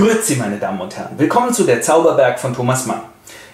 Grüezi, meine Damen und Herren. Willkommen zu der Zauberberg von Thomas Mann.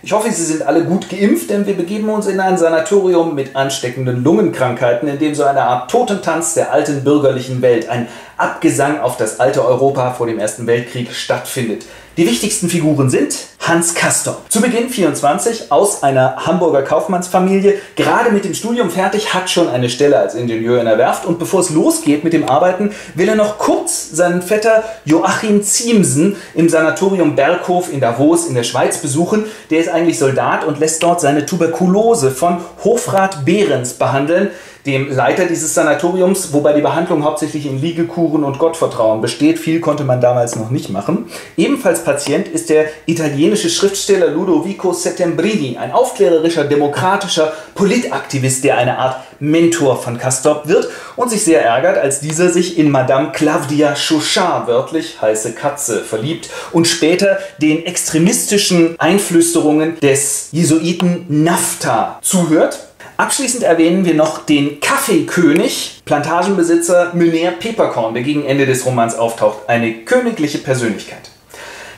Ich hoffe, Sie sind alle gut geimpft, denn wir begeben uns in ein Sanatorium mit ansteckenden Lungenkrankheiten, in dem so eine Art Totentanz der alten bürgerlichen Welt, ein Abgesang auf das alte Europa vor dem Ersten Weltkrieg stattfindet. Die wichtigsten Figuren sind Hans Castor. Zu Beginn 24 aus einer Hamburger Kaufmannsfamilie, gerade mit dem Studium fertig, hat schon eine Stelle als Ingenieur in der Werft und bevor es losgeht mit dem Arbeiten, will er noch kurz seinen Vetter Joachim Ziemsen im Sanatorium Berghof in Davos in der Schweiz besuchen. Der ist eigentlich Soldat und lässt dort seine Tuberkulose von Hofrat Behrens behandeln dem Leiter dieses Sanatoriums, wobei die Behandlung hauptsächlich in Liegekuren und Gottvertrauen besteht. Viel konnte man damals noch nicht machen. Ebenfalls Patient ist der italienische Schriftsteller Ludovico Settembrini, ein aufklärerischer, demokratischer Politaktivist, der eine Art Mentor von Castor wird und sich sehr ärgert, als dieser sich in Madame Claudia Chauchat, wörtlich heiße Katze, verliebt und später den extremistischen Einflüsterungen des Jesuiten Nafta zuhört Abschließend erwähnen wir noch den Kaffeekönig, Plantagenbesitzer Meneer Peppercorn, der gegen Ende des Romans auftaucht. Eine königliche Persönlichkeit.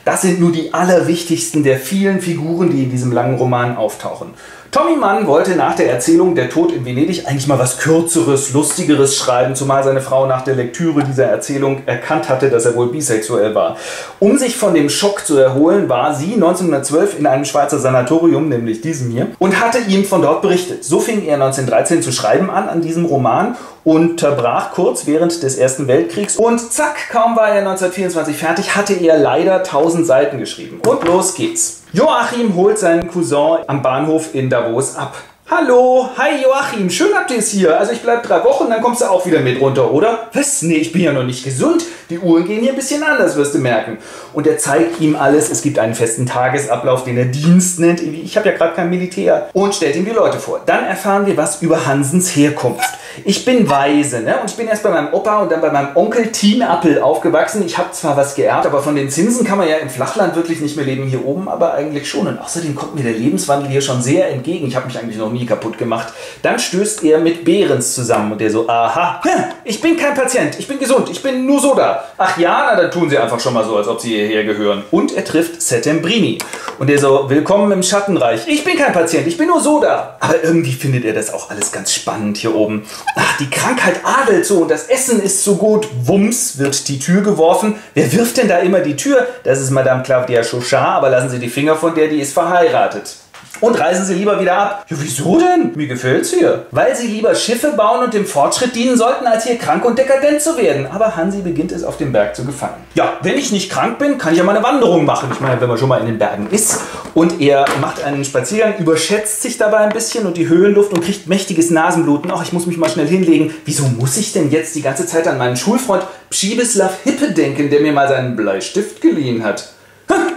Das sind nur die allerwichtigsten der vielen Figuren, die in diesem langen Roman auftauchen. Tommy Mann wollte nach der Erzählung Der Tod in Venedig eigentlich mal was Kürzeres, Lustigeres schreiben, zumal seine Frau nach der Lektüre dieser Erzählung erkannt hatte, dass er wohl bisexuell war. Um sich von dem Schock zu erholen, war sie 1912 in einem Schweizer Sanatorium, nämlich diesem hier, und hatte ihm von dort berichtet. So fing er 1913 zu schreiben an an diesem Roman unterbrach kurz während des Ersten Weltkriegs und zack, kaum war er 1924 fertig, hatte er leider 1000 Seiten geschrieben. Und los geht's. Joachim holt seinen Cousin am Bahnhof in Davos ab. Hallo, hi Joachim, schön habt ihr es hier. Also ich bleib drei Wochen, dann kommst du auch wieder mit runter, oder? Was? Nee, ich bin ja noch nicht gesund. Die Uhren gehen hier ein bisschen anders, wirst du merken. Und er zeigt ihm alles. Es gibt einen festen Tagesablauf, den er Dienst nennt. Ich habe ja gerade kein Militär. Und stellt ihm die Leute vor. Dann erfahren wir was über Hansens Herkunft. Ich bin weise, ne? Und ich bin erst bei meinem Opa und dann bei meinem Onkel Teamappel aufgewachsen. Ich habe zwar was geerbt, aber von den Zinsen kann man ja im Flachland wirklich nicht mehr leben. Hier oben aber eigentlich schon. Und außerdem kommt mir der Lebenswandel hier schon sehr entgegen. Ich habe mich eigentlich noch nie kaputt gemacht. Dann stößt er mit Behrens zusammen und der so, aha, ich bin kein Patient, ich bin gesund, ich bin nur so da. Ach ja, na dann tun sie einfach schon mal so, als ob sie hierher gehören. Und er trifft Settembrini. Und der so, willkommen im Schattenreich. Ich bin kein Patient, ich bin nur so da. Aber irgendwie findet er das auch alles ganz spannend hier oben. Ach, die Krankheit adelt so und das Essen ist so gut. Wumms wird die Tür geworfen. Wer wirft denn da immer die Tür? Das ist Madame Claudia Chauchat, aber lassen Sie die Finger von der, die ist verheiratet. Und reisen Sie lieber wieder ab. Ja, wieso denn? Mir gefällt's hier. Weil Sie lieber Schiffe bauen und dem Fortschritt dienen sollten, als hier krank und dekadent zu werden. Aber Hansi beginnt es auf dem Berg zu gefallen. Ja, wenn ich nicht krank bin, kann ich ja mal eine Wanderung machen. Ich meine, wenn man schon mal in den Bergen ist. Und er macht einen Spaziergang, überschätzt sich dabei ein bisschen und die Höhenluft und kriegt mächtiges Nasenbluten. Ach, ich muss mich mal schnell hinlegen. Wieso muss ich denn jetzt die ganze Zeit an meinen Schulfreund Pschibeslav Hippe denken, der mir mal seinen Bleistift geliehen hat?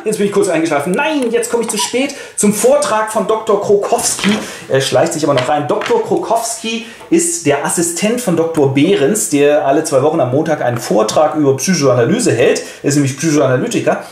Jetzt bin ich kurz eingeschlafen. Nein, jetzt komme ich zu spät zum Vortrag von Dr. Krokowski. Er schleicht sich aber noch rein. Dr. Krokowski ist der Assistent von Dr. Behrens, der alle zwei Wochen am Montag einen Vortrag über Psychoanalyse hält. Er ist nämlich Psychoanalytiker.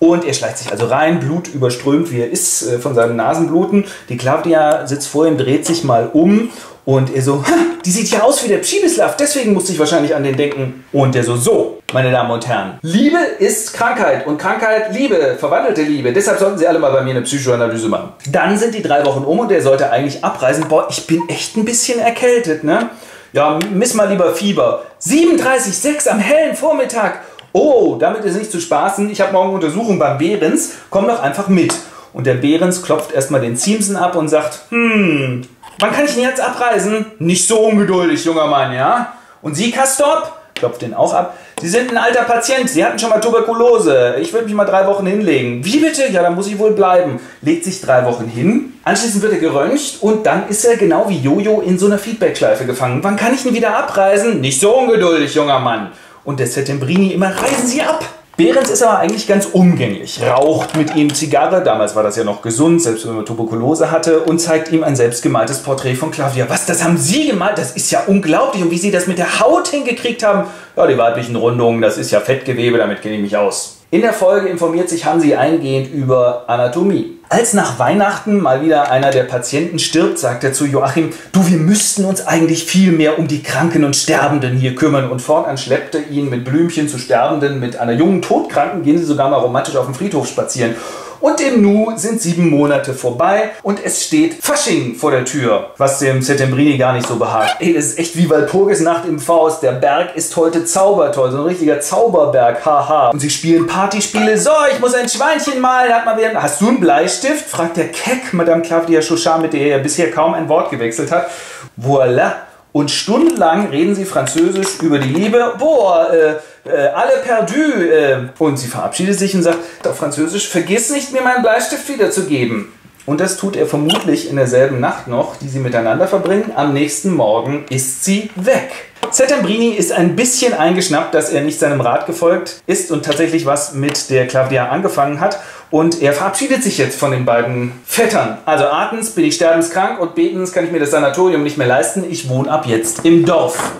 Und er schleicht sich also rein, Blut überströmt, wie er ist, äh, von seinem Nasenbluten. Die Claudia sitzt vor ihm, dreht sich mal um und er so, die sieht ja aus wie der Pschibislav, deswegen musste ich wahrscheinlich an den denken. Und der so, so, meine Damen und Herren, Liebe ist Krankheit und Krankheit Liebe, verwandelte Liebe. Deshalb sollten Sie alle mal bei mir eine Psychoanalyse machen. Dann sind die drei Wochen um und er sollte eigentlich abreisen. Boah, ich bin echt ein bisschen erkältet, ne? Ja, miss mal lieber Fieber. 37,6 am hellen Vormittag. Oh, damit ist nicht zu spaßen. Ich habe morgen Untersuchung beim Behrens. Komm doch einfach mit. Und der Behrens klopft erstmal den Ziemsen ab und sagt, hm, Wann kann ich denn jetzt abreisen? Nicht so ungeduldig, junger Mann, ja? Und Sie, Kastorp? Klopft den auch ab. Sie sind ein alter Patient. Sie hatten schon mal Tuberkulose. Ich würde mich mal drei Wochen hinlegen. Wie bitte? Ja, dann muss ich wohl bleiben. Legt sich drei Wochen hin. Anschließend wird er geröntgt und dann ist er genau wie Jojo in so einer Feedbackschleife gefangen. Wann kann ich denn wieder abreisen? Nicht so ungeduldig, junger Mann. Und der Settembrini immer, reisen Sie ab. Behrens ist aber eigentlich ganz umgänglich, raucht mit ihm Zigarre, damals war das ja noch gesund, selbst wenn man Tuberkulose hatte, und zeigt ihm ein selbstgemaltes Porträt von Claudia. Was, das haben Sie gemalt? Das ist ja unglaublich. Und wie Sie das mit der Haut hingekriegt haben? Ja, die weiblichen Rundungen, das ist ja Fettgewebe, damit kenne ich mich aus. In der Folge informiert sich Hansi eingehend über Anatomie. Als nach Weihnachten mal wieder einer der Patienten stirbt, sagt er zu Joachim, du, wir müssten uns eigentlich viel mehr um die Kranken und Sterbenden hier kümmern. Und fortan schleppte ihn mit Blümchen zu Sterbenden, mit einer jungen Todkranken gehen sie sogar mal romantisch auf dem Friedhof spazieren. Und im Nu sind sieben Monate vorbei und es steht Fasching vor der Tür, was dem Settembrini gar nicht so behagt. Ey, das ist echt wie Walpurgisnacht im Faust. Der Berg ist heute zaubertoll, so ein richtiger Zauberberg, haha. Und sie spielen Partyspiele. So, ich muss ein Schweinchen malen. Hat mal wieder, hast du einen Bleistift? fragt der Keck Madame Claudia Chauchat, mit der er bisher kaum ein Wort gewechselt hat. Voilà. Und stundenlang reden sie Französisch über die Liebe. Boah, äh, äh, alle perdu. Äh. Und sie verabschiedet sich und sagt auf Französisch, vergiss nicht, mir meinen Bleistift wiederzugeben. Und das tut er vermutlich in derselben Nacht noch, die sie miteinander verbringen. Am nächsten Morgen ist sie weg. Settembrini ist ein bisschen eingeschnappt, dass er nicht seinem Rat gefolgt ist und tatsächlich was mit der Claudia angefangen hat. Und er verabschiedet sich jetzt von den beiden Vettern. Also Artens bin ich sterbenskrank und Betens kann ich mir das Sanatorium nicht mehr leisten. Ich wohne ab jetzt im Dorf.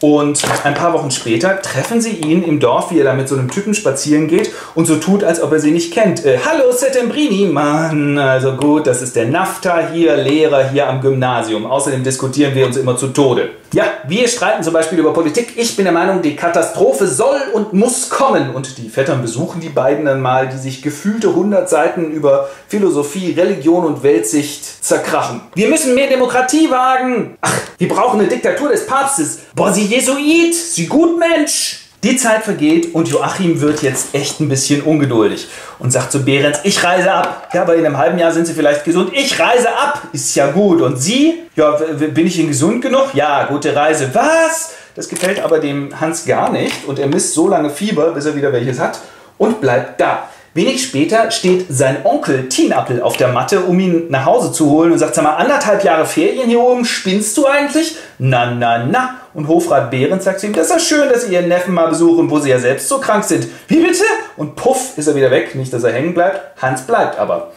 Und ein paar Wochen später treffen sie ihn im Dorf, wie er da mit so einem Typen spazieren geht und so tut, als ob er sie nicht kennt. Äh, Hallo Settembrini, Mann, also gut, das ist der Nafta hier, Lehrer hier am Gymnasium. Außerdem diskutieren wir uns immer zu Tode. Ja, wir streiten zum Beispiel über Politik. Ich bin der Meinung, die Katastrophe soll und muss kommen. Und die Vettern besuchen die beiden dann mal, die sich gefühlte 100 Seiten über Philosophie, Religion und Weltsicht zerkrachen. Wir müssen mehr Demokratie wagen. Ach, wir brauchen eine Diktatur des Papstes. Boah, sie Jesuit, sie Gutmensch. Die Zeit vergeht und Joachim wird jetzt echt ein bisschen ungeduldig und sagt zu Behrens, ich reise ab. Ja, aber in einem halben Jahr sind Sie vielleicht gesund. Ich reise ab. Ist ja gut. Und Sie? Ja, bin ich Ihnen gesund genug? Ja, gute Reise. Was? Das gefällt aber dem Hans gar nicht und er misst so lange Fieber, bis er wieder welches hat und bleibt da. Wenig später steht sein Onkel Tinappel auf der Matte, um ihn nach Hause zu holen und sagt, sag mal, anderthalb Jahre Ferien hier oben, spinnst du eigentlich? Na, na, na. Und Hofrat Behrens sagt zu ihm, das ist ja schön, dass Sie Ihren Neffen mal besuchen, wo Sie ja selbst so krank sind. Wie bitte? Und puff, ist er wieder weg. Nicht, dass er hängen bleibt. Hans bleibt aber.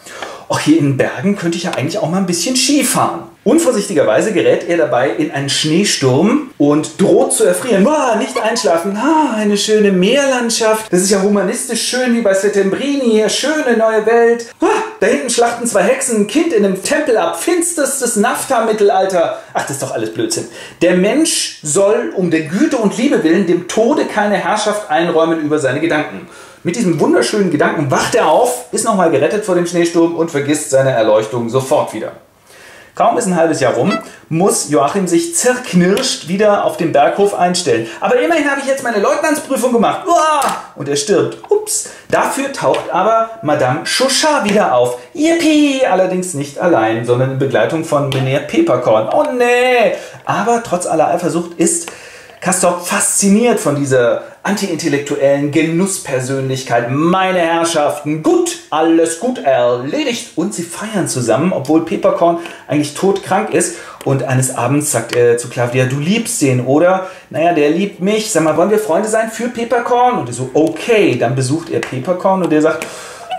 Ach, hier in Bergen könnte ich ja eigentlich auch mal ein bisschen Ski fahren. Unvorsichtigerweise gerät er dabei in einen Schneesturm und droht zu erfrieren. Boah, nicht einschlafen. Ah, eine schöne Meerlandschaft. Das ist ja humanistisch schön wie bei Settembrini. Hier, schöne neue Welt. Ah, da hinten schlachten zwei Hexen ein Kind in einem Tempel ab. Finsterstes Nafta-Mittelalter. Ach, das ist doch alles Blödsinn. Der Mensch soll um der Güte und Liebe willen dem Tode keine Herrschaft einräumen über seine Gedanken. Mit diesem wunderschönen Gedanken wacht er auf, ist nochmal gerettet vor dem Schneesturm und vergisst seine Erleuchtung sofort wieder. Kaum ist ein halbes Jahr rum, muss Joachim sich zerknirscht wieder auf dem Berghof einstellen. Aber immerhin habe ich jetzt meine Leutnantsprüfung gemacht. Uah! Und er stirbt. Ups. Dafür taucht aber Madame Chauchat wieder auf. Yippie! Allerdings nicht allein, sondern in Begleitung von René Peperkorn. Oh nee! Aber trotz aller Eifersucht ist Castor fasziniert von dieser antiintellektuellen Genusspersönlichkeit. Meine Herrschaften, gut, alles gut erledigt. Und sie feiern zusammen, obwohl Peppercorn eigentlich todkrank ist. Und eines Abends sagt er zu Claudia, du liebst den, oder? Naja, der liebt mich. Sag mal, wollen wir Freunde sein für Peppercorn? Und er so, okay. Dann besucht er Peppercorn und der sagt,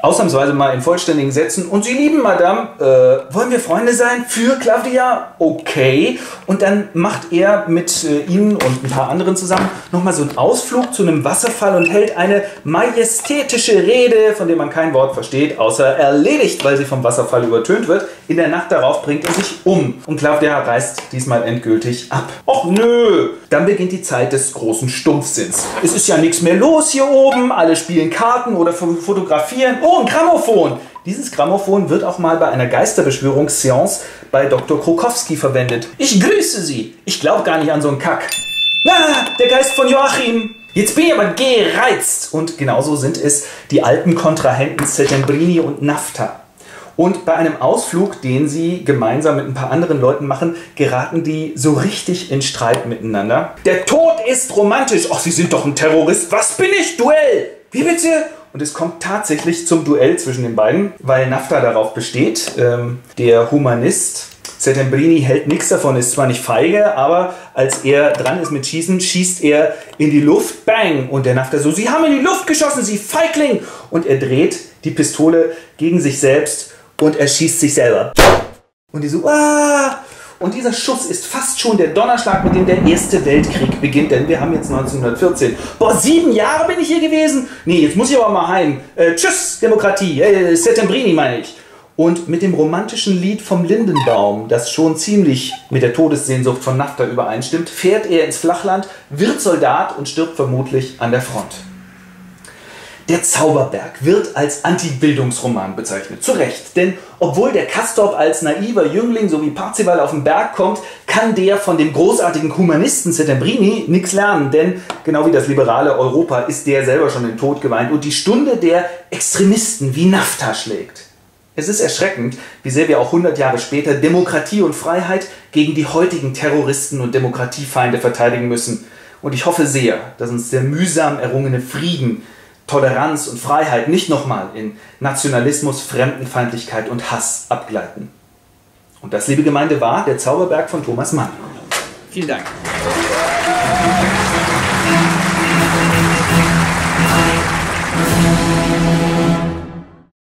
ausnahmsweise mal in vollständigen Sätzen. Und Sie lieben Madame, äh, wollen wir Freunde sein? Für Claudia? Okay. Und dann macht er mit äh, Ihnen und ein paar anderen zusammen nochmal so einen Ausflug zu einem Wasserfall und hält eine majestätische Rede, von der man kein Wort versteht, außer erledigt, weil sie vom Wasserfall übertönt wird. In der Nacht darauf bringt er sich um und Claudia reist diesmal endgültig ab. Och nö! Dann beginnt die Zeit des großen Stumpfsinns. Es ist ja nichts mehr los hier oben, alle spielen Karten oder fotografieren. Oh, ein Grammophon! Dieses Grammophon wird auch mal bei einer Geisterbeschwörungsseance bei Dr. Krokowski verwendet. Ich grüße Sie! Ich glaube gar nicht an so einen Kack. Ah, der Geist von Joachim! Jetzt bin ich aber gereizt! Und genauso sind es die alten Kontrahenten Settembrini und Nafta. Und bei einem Ausflug, den sie gemeinsam mit ein paar anderen Leuten machen, geraten die so richtig in Streit miteinander. Der Tod ist romantisch. Ach, Sie sind doch ein Terrorist. Was bin ich? Duell! Wie bitte? Und es kommt tatsächlich zum Duell zwischen den beiden, weil Nafta darauf besteht. Ähm, der Humanist Settembrini hält nichts davon, ist zwar nicht feige, aber als er dran ist mit Schießen, schießt er in die Luft, bang! Und der Nafta so, Sie haben in die Luft geschossen, Sie Feigling! Und er dreht die Pistole gegen sich selbst und er schießt sich selber. Und die so, ah! Und dieser Schuss ist fast schon der Donnerschlag, mit dem der Erste Weltkrieg beginnt, denn wir haben jetzt 1914. Boah, sieben Jahre bin ich hier gewesen? Nee, jetzt muss ich aber mal heim. Äh, tschüss, Demokratie. Äh, Settembrini meine ich. Und mit dem romantischen Lied vom Lindenbaum, das schon ziemlich mit der Todessehnsucht von Nafta übereinstimmt, fährt er ins Flachland, wird Soldat und stirbt vermutlich an der Front. Der Zauberberg wird als Anti-Bildungsroman bezeichnet. Zu Recht, denn obwohl der Castorp als naiver Jüngling sowie Parzival auf den Berg kommt, kann der von dem großartigen Humanisten Settembrini nichts lernen, denn genau wie das liberale Europa ist der selber schon den Tod geweint und die Stunde der Extremisten wie Nafta schlägt. Es ist erschreckend, wie sehr wir auch 100 Jahre später Demokratie und Freiheit gegen die heutigen Terroristen und Demokratiefeinde verteidigen müssen. Und ich hoffe sehr, dass uns der mühsam errungene Frieden, Toleranz und Freiheit nicht nochmal in Nationalismus, Fremdenfeindlichkeit und Hass abgleiten. Und das, liebe Gemeinde, war der Zauberberg von Thomas Mann. Vielen Dank.